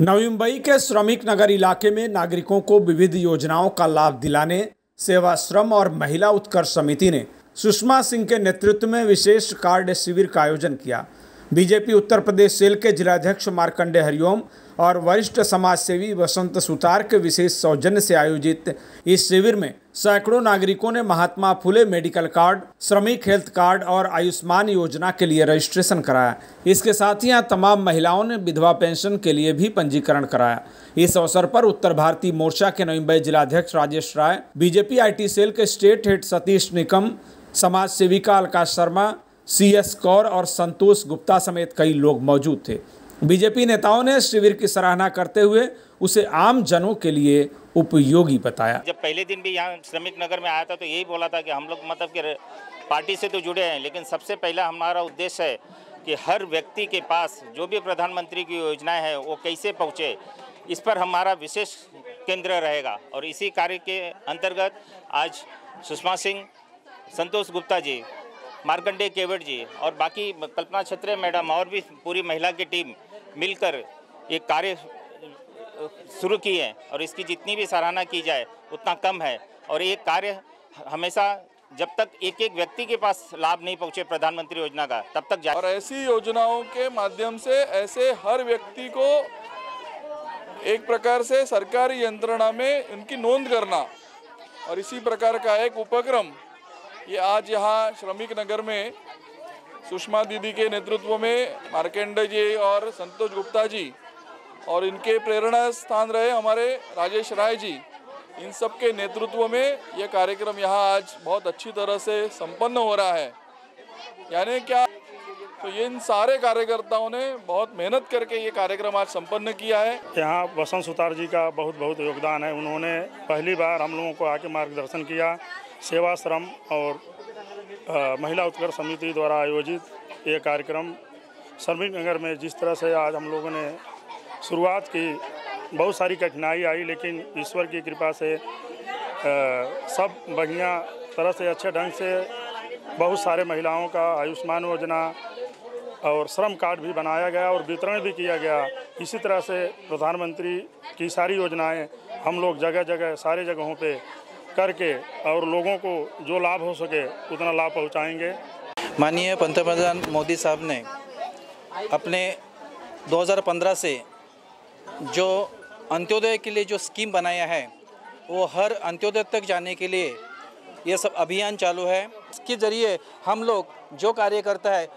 नवी मुंबई के श्रमिक नगर इलाके में नागरिकों को विविध योजनाओं का लाभ दिलाने, सेवा, श्रम और महिला उत्कर्ष समिति ने सुषमा सिंह के नेतृत्व में विशेष कार्ड शिविर का आयोजन किया। बीजेपी उत्तर प्रदेश सेल के जिलाध्यक्ष मार्कंडे हरिओम और वरिष्ठ समाज सेवी वसंत सुतार के विशेष सौजन्य से आयोजित इस शिविर में सैकड़ों नागरिकों ने महात्मा फुले मेडिकल कार्ड, श्रमिक हेल्थ कार्ड और आयुष्मान योजना के लिए रजिस्ट्रेशन कराया। इसके साथ ही यहाँ तमाम महिलाओं ने विधवा पेंशन के लिए भी पंजीकरण कराया। इस अवसर पर उत्तर भारतीय मोर्चा के नवी मुंबई जिलाध्यक्ष Rajesh Rai, BJP IT cell के स्टेट हेड सतीश निकम समाज सेविका अलका शर्मा सी एस कौर और संतोष गुप्ता समेत कई लोग मौजूद थे। बीजेपी नेताओं ने शिविर की सराहना करते हुए उसे आम जनों के लिए उपयोगी बताया। जब पहले दिन भी यहाँ श्रमिक नगर में आया था तो यही बोला था कि हम लोग मतलब कि पार्टी से तो जुड़े हैं, लेकिन सबसे पहला हमारा उद्देश्य है कि हर व्यक्ति के पास जो भी प्रधानमंत्री की योजनाएँ हैं, वो कैसे पहुँचे, इस पर हमारा विशेष केंद्र रहेगा। और इसी कार्य के अंतर्गत आज सुषमा सिंह, संतोष गुप्ता जी मार्कंडे केवट जी और बाकी कल्पना छत्रे मैडम और भी पूरी महिला की टीम मिलकर एक कार्य शुरू की है और इसकी जितनी भी सराहना की जाए, उतना कम है। और ये कार्य हमेशा जब तक एक एक व्यक्ति के पास लाभ नहीं पहुँचे प्रधानमंत्री योजना का, तब तक जाए और ऐसी योजनाओं के माध्यम से ऐसे हर व्यक्ति को एक प्रकार से सरकारी यंत्रणा में उनकी नोंद करना और इसी प्रकार का एक उपक्रम ये आज यहाँ श्रमिक नगर में सुषमा दीदी के नेतृत्व में मार्केंडे जी और संतोष गुप्ता जी और इनके प्रेरणा स्थान रहे हमारे राजेश राय जी। इन सब के नेतृत्व में ये कार्यक्रम यहाँ आज बहुत अच्छी तरह से संपन्न हो रहा है। यानी क्या तो ये इन सारे कार्यकर्ताओं ने बहुत मेहनत करके ये कार्यक्रम आज संपन्न किया है। यहाँ वसंत सुतार जी का बहुत बहुत योगदान है। उन्होंने पहली बार हम लोगों को आके मार्गदर्शन किया। सेवा श्रम और आ, महिला उत्कर्ष समिति द्वारा आयोजित ये कार्यक्रम श्रमिक नगर में जिस तरह से आज हम लोगों ने शुरुआत की बहुत सारी कठिनाई आई लेकिन ईश्वर की कृपा से आ, सब बढ़िया तरह से अच्छे ढंग से बहुत सारे महिलाओं का आयुष्मान योजना और श्रम कार्ड भी बनाया गया और वितरण भी किया गया। इसी तरह से प्रधानमंत्री की सारी योजनाएँ हम लोग जगह जगह सारे जगहों पे करके और लोगों को जो लाभ हो सके उतना लाभ पहुंचाएँगे। माननीय पंतप्रधान मोदी साहब ने अपने 2015 से जो अंत्योदय के लिए जो स्कीम बनाया है, वो हर अंत्योदय तक जाने के लिए ये सब अभियान चालू है। इसके ज़रिए हम लोग जो कार्य करता है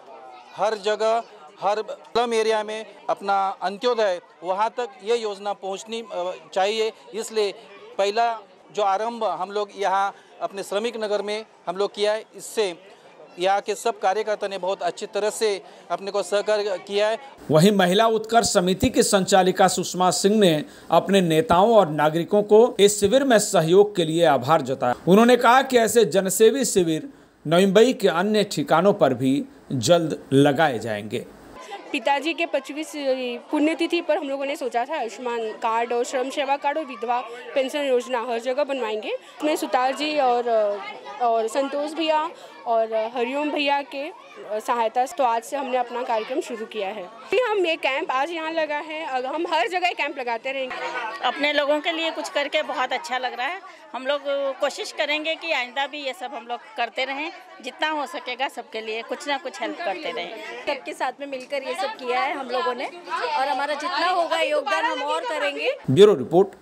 हर जगह, हर स्लम एरिया में अपना अंत्योदय, वहाँ तक ये योजना पहुँचनी चाहिए। इसलिए पहला जो आरंभ हम लोग यहाँ अपने श्रमिक नगर में हम लोग किया है, इससे यहाँ के सब कार्यकर्ता ने बहुत अच्छी तरह से अपने को सहकार किया है। वहीं महिला उत्कर्ष समिति की संचालिका सुषमा सिंह ने अपने नेताओं और नागरिकों को इस शिविर में सहयोग के लिए आभार जताया। उन्होंने कहा कि ऐसे जनसेवी शिविर नवम्बई के अन्य ठिकानों पर भी जल्द लगाए जाएँगे। पिताजी के पचवीं पुण्यतिथि पर हम लोगों ने सोचा था, आयुष्मान कार्ड और श्रम सेवा कार्ड और विधवा पेंशन योजना हर जगह बनवाएँगे। उसमें सुतार जी और और संतोष भैया और हरिओम भैया के सहायता तो आज से हमने अपना कार्यक्रम शुरू किया है। हम ये कैंप आज यहाँ लगा है। हम हर जगह कैंप लगाते रहेंगे। अपने लोगों के लिए कुछ करके बहुत अच्छा लग रहा है। हम लोग कोशिश करेंगे कि आइंदा भी ये सब हम लोग करते रहें। जितना हो सकेगा सबके लिए कुछ ना कुछ हेल्प करते रहें। सबके साथ में मिलकर ये सब किया है हम लोगों ने। और हमारा जितना होगा योगदान हम और करेंगे। Bureau report.